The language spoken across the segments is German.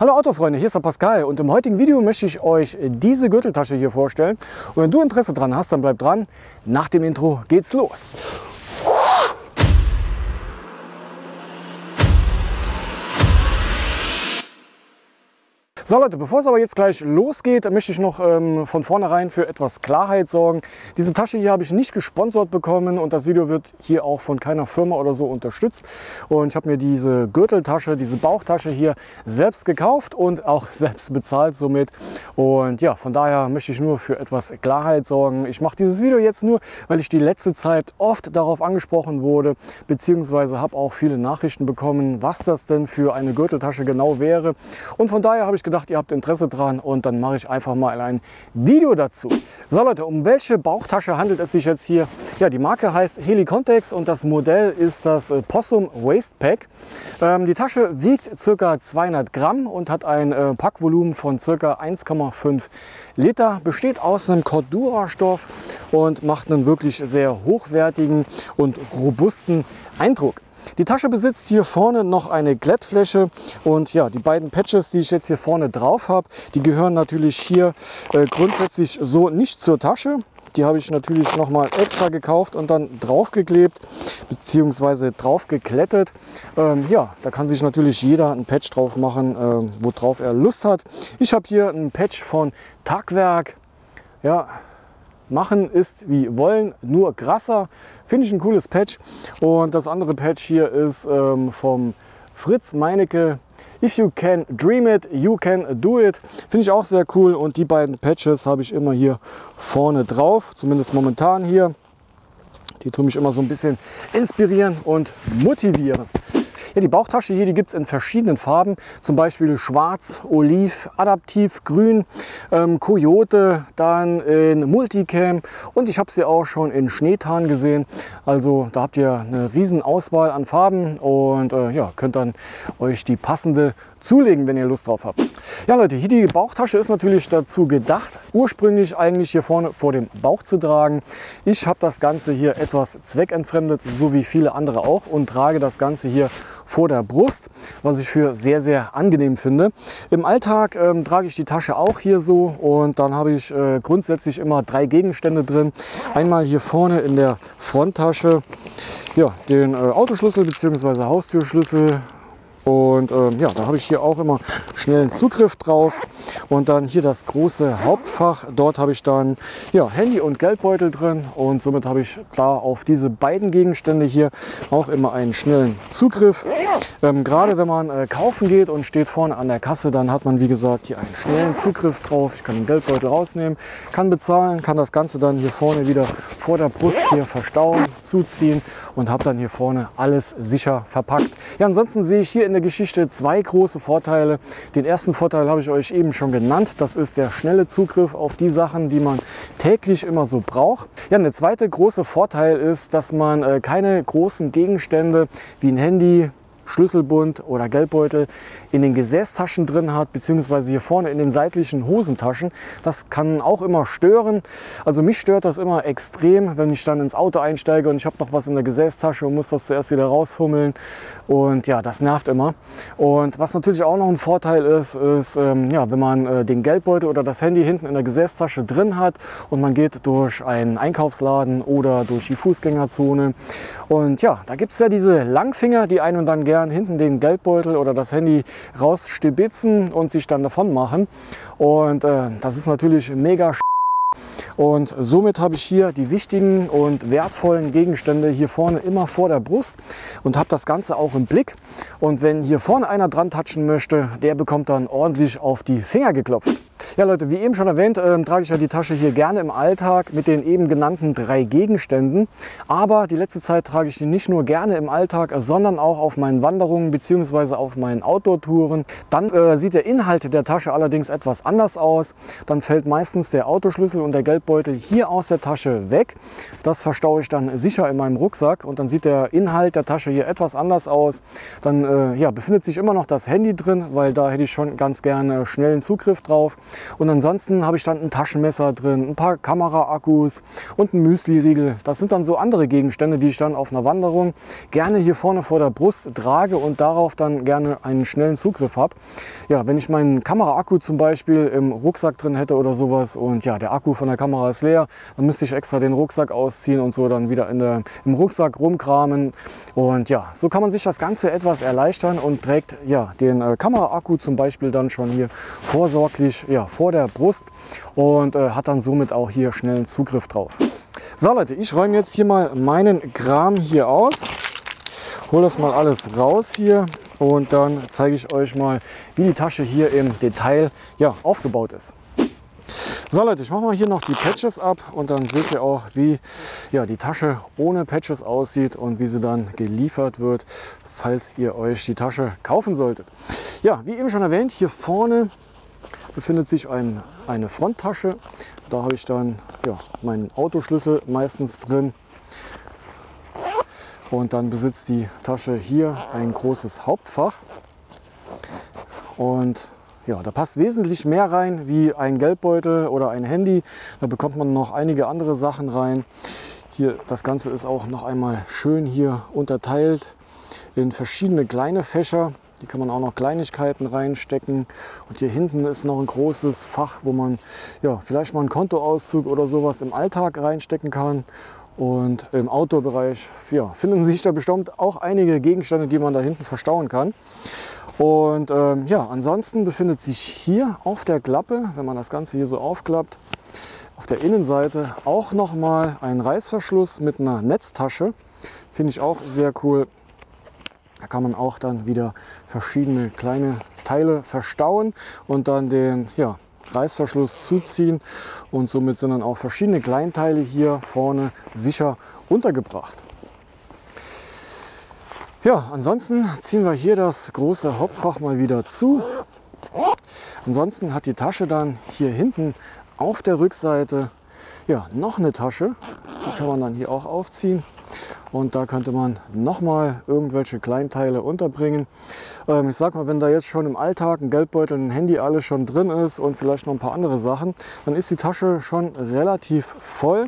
Hallo Autofreunde, hier ist der Pascal und im heutigen Video möchte ich euch diese Gürteltasche hier vorstellen. Und wenn du Interesse dran hast, dann bleib dran. Nach dem Intro geht's los. So Leute, bevor es aber jetzt gleich losgeht, möchte ich noch ähm, von vornherein für etwas Klarheit sorgen. Diese Tasche hier habe ich nicht gesponsert bekommen und das Video wird hier auch von keiner Firma oder so unterstützt. Und ich habe mir diese Gürteltasche, diese Bauchtasche hier selbst gekauft und auch selbst bezahlt somit. Und ja, von daher möchte ich nur für etwas Klarheit sorgen. Ich mache dieses Video jetzt nur, weil ich die letzte Zeit oft darauf angesprochen wurde, beziehungsweise habe auch viele Nachrichten bekommen, was das denn für eine Gürteltasche genau wäre. Und von daher habe ich gedacht, gedacht, ihr habt Interesse dran und dann mache ich einfach mal ein Video dazu. So Leute, um welche Bauchtasche handelt es sich jetzt hier? Ja, die Marke heißt Helicontex und das Modell ist das äh, Possum Waste Pack. Ähm, die Tasche wiegt ca. 200 Gramm und hat ein äh, Packvolumen von ca. 1,5 Liter. Besteht aus einem Cordura-Stoff und macht einen wirklich sehr hochwertigen und robusten Eindruck. Die Tasche besitzt hier vorne noch eine Glättfläche und ja, die beiden Patches, die ich jetzt hier vorne drauf habe, die gehören natürlich hier äh, grundsätzlich so nicht zur Tasche. Die habe ich natürlich noch mal extra gekauft und dann draufgeklebt bzw. drauf geklettet. Ähm, ja, da kann sich natürlich jeder ein Patch drauf machen, äh, worauf er Lust hat. Ich habe hier ein Patch von Tagwerk. Ja, machen ist wie wollen, nur krasser. Finde ich ein cooles Patch. Und das andere Patch hier ist ähm, vom Fritz Meinecke. If you can dream it, you can do it. Finde ich auch sehr cool. Und die beiden Patches habe ich immer hier vorne drauf, zumindest momentan hier. Die tun mich immer so ein bisschen inspirieren und motivieren. Ja, die Bauchtasche hier, die gibt es in verschiedenen Farben, zum Beispiel schwarz, oliv, adaptiv, grün, ähm, Coyote, dann in Multicam und ich habe sie auch schon in Schneetarn gesehen. Also da habt ihr eine riesen Auswahl an Farben und äh, ja, könnt dann euch die passende zulegen, wenn ihr Lust drauf habt. Ja Leute, hier die Bauchtasche ist natürlich dazu gedacht, ursprünglich eigentlich hier vorne vor dem Bauch zu tragen. Ich habe das Ganze hier etwas zweckentfremdet, so wie viele andere auch und trage das Ganze hier vor der Brust, was ich für sehr, sehr angenehm finde. Im Alltag ähm, trage ich die Tasche auch hier so und dann habe ich äh, grundsätzlich immer drei Gegenstände drin. Einmal hier vorne in der Fronttasche ja, den äh, Autoschlüssel bzw. Haustürschlüssel, und ähm, ja, da habe ich hier auch immer schnellen Zugriff drauf. Und dann hier das große Hauptfach. Dort habe ich dann ja, Handy und Geldbeutel drin. Und somit habe ich klar auf diese beiden Gegenstände hier auch immer einen schnellen Zugriff. Ähm, gerade wenn man äh, kaufen geht und steht vorne an der Kasse, dann hat man wie gesagt hier einen schnellen Zugriff drauf. Ich kann den Geldbeutel rausnehmen, kann bezahlen, kann das Ganze dann hier vorne wieder vor der Brust hier verstauen, zuziehen und habe dann hier vorne alles sicher verpackt. Ja, ansonsten sehe ich hier in der Geschichte zwei große Vorteile. Den ersten Vorteil habe ich euch eben schon genannt. Das ist der schnelle Zugriff auf die Sachen, die man täglich immer so braucht. Ja, der zweite große Vorteil ist, dass man äh, keine großen Gegenstände wie ein Handy, Schlüsselbund oder Geldbeutel in den Gesäßtaschen drin hat, beziehungsweise hier vorne in den seitlichen Hosentaschen. Das kann auch immer stören. Also mich stört das immer extrem, wenn ich dann ins Auto einsteige und ich habe noch was in der Gesäßtasche und muss das zuerst wieder rausfummeln. Und ja, das nervt immer. Und was natürlich auch noch ein Vorteil ist, ist, ähm, ja, wenn man äh, den Geldbeutel oder das Handy hinten in der Gesäßtasche drin hat und man geht durch einen Einkaufsladen oder durch die Fußgängerzone. Und ja, da gibt es ja diese Langfinger, die einen dann gerne gern hinten den Geldbeutel oder das Handy rausstibitzen und sich dann davon machen. Und äh, das ist natürlich mega und somit habe ich hier die wichtigen und wertvollen Gegenstände hier vorne immer vor der Brust und habe das Ganze auch im Blick. Und wenn hier vorne einer dran touchen möchte, der bekommt dann ordentlich auf die Finger geklopft. Ja Leute, wie eben schon erwähnt, äh, trage ich ja die Tasche hier gerne im Alltag mit den eben genannten drei Gegenständen. Aber die letzte Zeit trage ich die nicht nur gerne im Alltag, sondern auch auf meinen Wanderungen bzw. auf meinen Outdoor-Touren. Dann äh, sieht der Inhalt der Tasche allerdings etwas anders aus. Dann fällt meistens der Autoschlüssel und der Geldbeutel hier aus der Tasche weg. Das verstaue ich dann sicher in meinem Rucksack und dann sieht der Inhalt der Tasche hier etwas anders aus. Dann äh, ja, befindet sich immer noch das Handy drin, weil da hätte ich schon ganz gerne schnellen Zugriff drauf. Und ansonsten habe ich dann ein Taschenmesser drin, ein paar Kameraakkus und ein Müsli-Riegel. Das sind dann so andere Gegenstände, die ich dann auf einer Wanderung gerne hier vorne vor der Brust trage und darauf dann gerne einen schnellen Zugriff habe. Ja, wenn ich meinen Kameraakku zum Beispiel im Rucksack drin hätte oder sowas und ja, der Akku von der Kamera ist leer, dann müsste ich extra den Rucksack ausziehen und so dann wieder in der, im Rucksack rumkramen. Und ja, so kann man sich das Ganze etwas erleichtern und trägt ja den äh, Kameraakku zum Beispiel dann schon hier vorsorglich ja, vor der Brust und äh, hat dann somit auch hier schnellen Zugriff drauf. So Leute, ich räume jetzt hier mal meinen Kram hier aus. Hole das mal alles raus hier und dann zeige ich euch mal, wie die Tasche hier im Detail ja, aufgebaut ist. So Leute, ich mache mal hier noch die Patches ab und dann seht ihr auch, wie ja, die Tasche ohne Patches aussieht und wie sie dann geliefert wird, falls ihr euch die Tasche kaufen solltet. Ja, wie eben schon erwähnt, hier vorne befindet sich ein, eine Fronttasche. Da habe ich dann ja, meinen Autoschlüssel meistens drin. Und dann besitzt die Tasche hier ein großes Hauptfach. Und ja, da passt wesentlich mehr rein wie ein Geldbeutel oder ein Handy. Da bekommt man noch einige andere Sachen rein. Hier, das Ganze ist auch noch einmal schön hier unterteilt in verschiedene kleine Fächer. Die kann man auch noch Kleinigkeiten reinstecken. Und hier hinten ist noch ein großes Fach, wo man ja, vielleicht mal einen Kontoauszug oder sowas im Alltag reinstecken kann. Und im Outdoor-Bereich ja, finden sich da bestimmt auch einige Gegenstände, die man da hinten verstauen kann. Und ähm, ja, ansonsten befindet sich hier auf der Klappe, wenn man das Ganze hier so aufklappt, auf der Innenseite auch nochmal ein Reißverschluss mit einer Netztasche. Finde ich auch sehr cool. Da kann man auch dann wieder verschiedene kleine Teile verstauen und dann den ja, Reißverschluss zuziehen. Und somit sind dann auch verschiedene Kleinteile hier vorne sicher untergebracht. Ja, ansonsten ziehen wir hier das große Hauptfach mal wieder zu. Ansonsten hat die Tasche dann hier hinten auf der Rückseite ja, noch eine Tasche. Die kann man dann hier auch aufziehen. Und da könnte man nochmal irgendwelche Kleinteile unterbringen. Ähm, ich sag mal, wenn da jetzt schon im Alltag ein Geldbeutel, ein Handy alles schon drin ist und vielleicht noch ein paar andere Sachen, dann ist die Tasche schon relativ voll.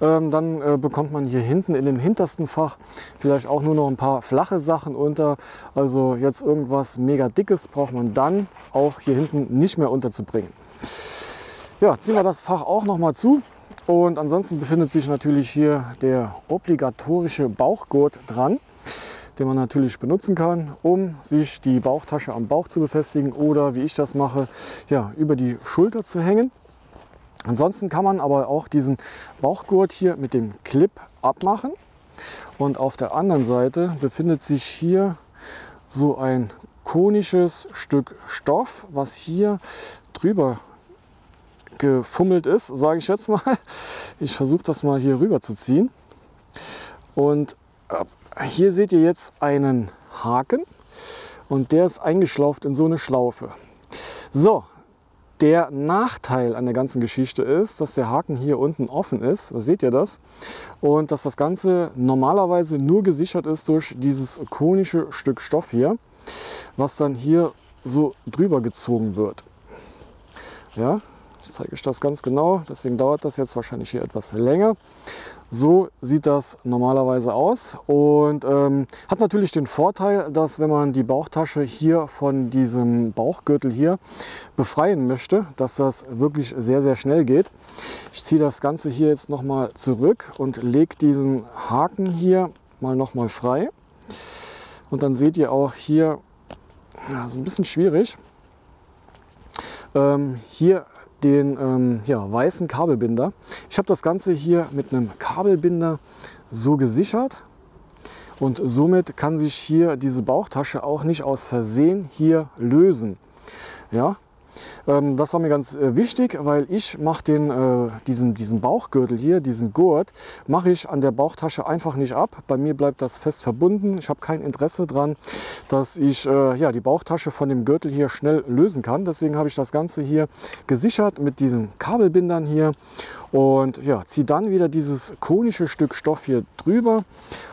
Ähm, dann äh, bekommt man hier hinten in dem hintersten Fach vielleicht auch nur noch ein paar flache Sachen unter. Also jetzt irgendwas mega dickes braucht man dann auch hier hinten nicht mehr unterzubringen. Ja, ziehen wir das Fach auch noch mal zu. Und ansonsten befindet sich natürlich hier der obligatorische Bauchgurt dran, den man natürlich benutzen kann, um sich die Bauchtasche am Bauch zu befestigen oder wie ich das mache, ja, über die Schulter zu hängen. Ansonsten kann man aber auch diesen Bauchgurt hier mit dem Clip abmachen. Und auf der anderen Seite befindet sich hier so ein konisches Stück Stoff, was hier drüber gefummelt ist, sage ich jetzt mal. Ich versuche das mal hier rüber zu ziehen. Und äh, hier seht ihr jetzt einen Haken und der ist eingeschlauft in so eine Schlaufe. So, der Nachteil an der ganzen Geschichte ist, dass der Haken hier unten offen ist, da seht ihr das, und dass das Ganze normalerweise nur gesichert ist durch dieses konische Stück Stoff hier, was dann hier so drüber gezogen wird. Ja, ich zeige euch das ganz genau, deswegen dauert das jetzt wahrscheinlich hier etwas länger. So sieht das normalerweise aus und ähm, hat natürlich den Vorteil, dass wenn man die Bauchtasche hier von diesem Bauchgürtel hier befreien möchte, dass das wirklich sehr, sehr schnell geht. Ich ziehe das Ganze hier jetzt nochmal zurück und lege diesen Haken hier mal nochmal frei. Und dann seht ihr auch hier, ja, ist ein bisschen schwierig, ähm, hier den ähm, ja, weißen Kabelbinder. Ich habe das Ganze hier mit einem Kabelbinder so gesichert und somit kann sich hier diese Bauchtasche auch nicht aus Versehen hier lösen. Ja, ähm, das war mir ganz äh, wichtig, weil ich mache den, äh, diesen, diesen Bauchgürtel hier, diesen Gurt, mache ich an der Bauchtasche einfach nicht ab. Bei mir bleibt das fest verbunden. Ich habe kein Interesse daran, dass ich äh, ja, die Bauchtasche von dem Gürtel hier schnell lösen kann. Deswegen habe ich das Ganze hier gesichert mit diesen Kabelbindern hier und ja, ziehe dann wieder dieses konische Stück Stoff hier drüber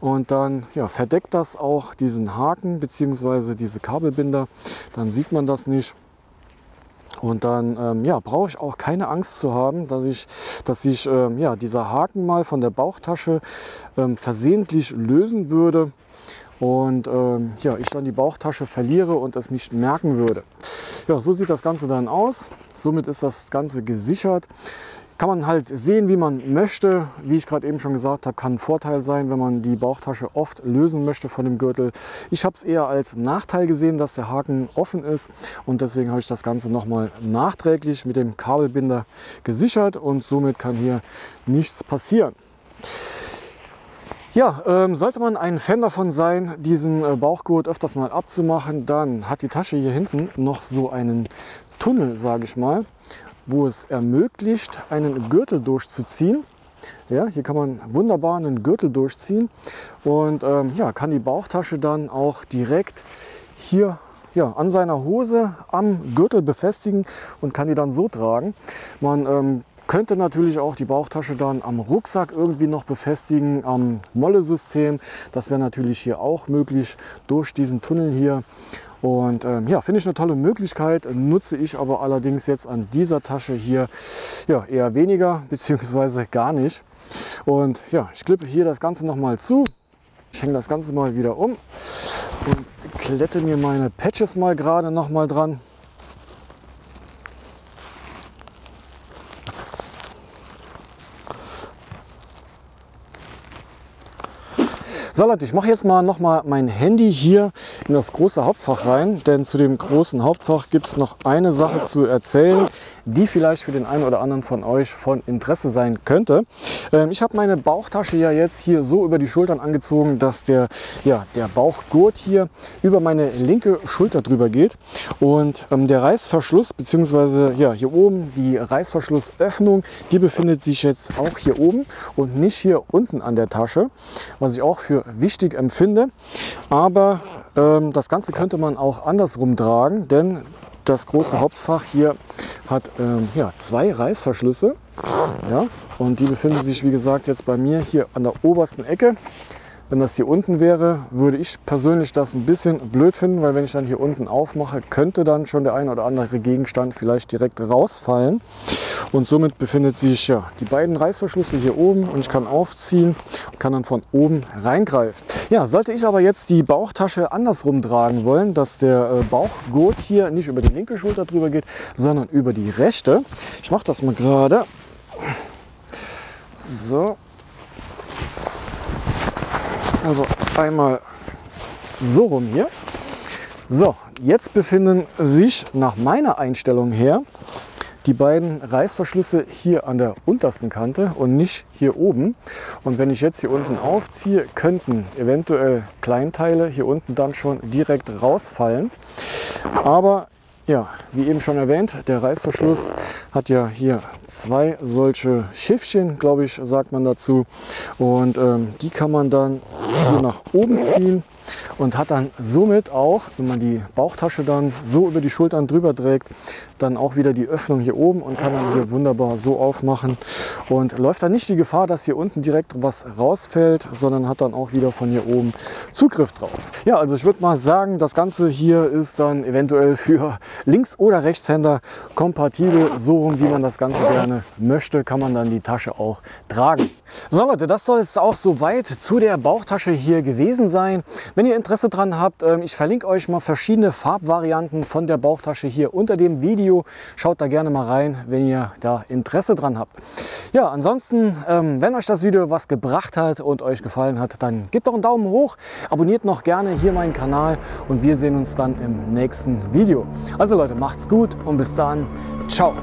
und dann ja, verdeckt das auch diesen Haken bzw. diese Kabelbinder. Dann sieht man das nicht. Und dann ähm, ja, brauche ich auch keine Angst zu haben, dass ich, dass ich ähm, ja, dieser Haken mal von der Bauchtasche ähm, versehentlich lösen würde und ähm, ja, ich dann die Bauchtasche verliere und es nicht merken würde. Ja, so sieht das Ganze dann aus. Somit ist das Ganze gesichert. Kann man halt sehen, wie man möchte. Wie ich gerade eben schon gesagt habe, kann ein Vorteil sein, wenn man die Bauchtasche oft lösen möchte von dem Gürtel. Ich habe es eher als Nachteil gesehen, dass der Haken offen ist und deswegen habe ich das Ganze nochmal nachträglich mit dem Kabelbinder gesichert und somit kann hier nichts passieren. Ja, ähm, sollte man ein Fan davon sein, diesen äh, Bauchgurt öfters mal abzumachen, dann hat die Tasche hier hinten noch so einen Tunnel, sage ich mal wo es ermöglicht, einen Gürtel durchzuziehen. Ja, hier kann man wunderbar einen Gürtel durchziehen und ähm, ja, kann die Bauchtasche dann auch direkt hier ja, an seiner Hose am Gürtel befestigen und kann die dann so tragen. Man ähm, könnte natürlich auch die Bauchtasche dann am Rucksack irgendwie noch befestigen, am Molle-System. Das wäre natürlich hier auch möglich durch diesen Tunnel hier. Und ähm, ja, finde ich eine tolle Möglichkeit, nutze ich aber allerdings jetzt an dieser Tasche hier ja, eher weniger beziehungsweise gar nicht. Und ja, ich klippe hier das Ganze nochmal zu. Ich hänge das Ganze mal wieder um und klette mir meine Patches mal gerade nochmal dran. So Leute, ich mache jetzt mal noch mal mein Handy hier in das große Hauptfach rein, denn zu dem großen Hauptfach gibt es noch eine Sache zu erzählen, die vielleicht für den einen oder anderen von euch von Interesse sein könnte. Ähm, ich habe meine Bauchtasche ja jetzt hier so über die Schultern angezogen, dass der, ja, der Bauchgurt hier über meine linke Schulter drüber geht und ähm, der Reißverschluss bzw. ja, hier oben die Reißverschlussöffnung, die befindet sich jetzt auch hier oben und nicht hier unten an der Tasche, was ich auch für wichtig empfinde. Aber ähm, das Ganze könnte man auch andersrum tragen, denn das große Hauptfach hier hat ähm, ja, zwei Reißverschlüsse. Ja, und die befinden sich, wie gesagt, jetzt bei mir hier an der obersten Ecke. Wenn das hier unten wäre, würde ich persönlich das ein bisschen blöd finden, weil wenn ich dann hier unten aufmache, könnte dann schon der ein oder andere Gegenstand vielleicht direkt rausfallen. Und somit befindet sich ja die beiden Reißverschlüsse hier oben und ich kann aufziehen und kann dann von oben reingreifen. Ja, sollte ich aber jetzt die Bauchtasche andersrum tragen wollen, dass der äh, Bauchgurt hier nicht über die linke Schulter drüber geht, sondern über die rechte. Ich mache das mal gerade. So, also einmal so rum hier. So, jetzt befinden sich nach meiner Einstellung her die beiden Reißverschlüsse hier an der untersten Kante und nicht hier oben. Und wenn ich jetzt hier unten aufziehe, könnten eventuell Kleinteile hier unten dann schon direkt rausfallen. Aber ja, wie eben schon erwähnt, der Reißverschluss hat ja hier zwei solche Schiffchen, glaube ich, sagt man dazu. Und ähm, die kann man dann hier nach oben ziehen und hat dann somit auch, wenn man die Bauchtasche dann so über die Schultern drüber trägt, dann auch wieder die Öffnung hier oben und kann dann hier wunderbar so aufmachen und läuft dann nicht die Gefahr, dass hier unten direkt was rausfällt, sondern hat dann auch wieder von hier oben Zugriff drauf. Ja, also ich würde mal sagen, das Ganze hier ist dann eventuell für Links- oder Rechtshänder kompatibel. So rum, wie man das Ganze gerne möchte, kann man dann die Tasche auch tragen. So Leute, das soll es auch soweit zu der Bauchtasche hier gewesen sein. Wenn ihr Interesse dran habt, ähm, ich verlinke euch mal verschiedene Farbvarianten von der Bauchtasche hier unter dem Video. Schaut da gerne mal rein, wenn ihr da Interesse dran habt. Ja, ansonsten, ähm, wenn euch das Video was gebracht hat und euch gefallen hat, dann gebt doch einen Daumen hoch, abonniert noch gerne hier meinen Kanal und wir sehen uns dann im nächsten Video. Also Leute, macht's gut und bis dann. Ciao.